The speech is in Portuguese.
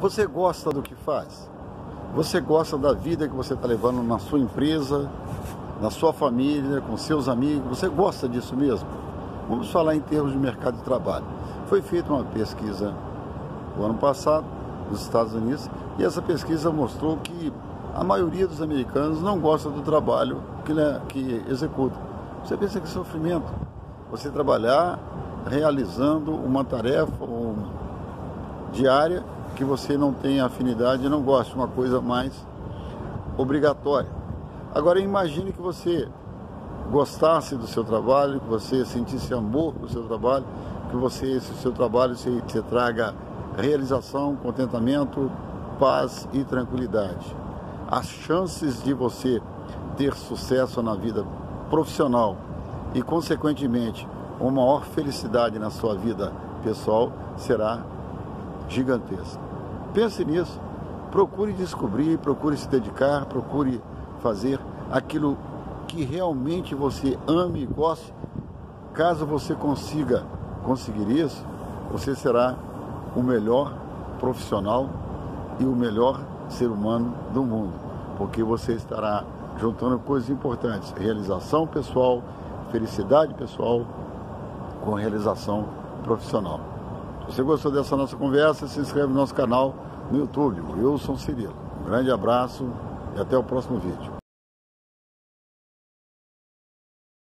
Você gosta do que faz? Você gosta da vida que você está levando na sua empresa, na sua família, com seus amigos? Você gosta disso mesmo? Vamos falar em termos de mercado de trabalho. Foi feita uma pesquisa no ano passado nos Estados Unidos e essa pesquisa mostrou que a maioria dos americanos não gosta do trabalho que, né, que executa. Você pensa que é sofrimento. Você trabalhar realizando uma tarefa um, diária que você não tem afinidade e não gosta, uma coisa mais obrigatória. Agora imagine que você gostasse do seu trabalho, que você sentisse amor pelo seu trabalho, que você, esse seu trabalho se, se traga realização, contentamento, paz e tranquilidade. As chances de você ter sucesso na vida profissional e, consequentemente, uma maior felicidade na sua vida pessoal será gigantesca. Pense nisso, procure descobrir, procure se dedicar, procure fazer aquilo que realmente você ame e goste. Caso você consiga conseguir isso, você será o melhor profissional e o melhor ser humano do mundo, porque você estará juntando coisas importantes: realização pessoal, felicidade pessoal com realização profissional. Se você gostou dessa nossa conversa, se inscreve no nosso canal no YouTube, Wilson Cirilo. Um grande abraço e até o próximo vídeo.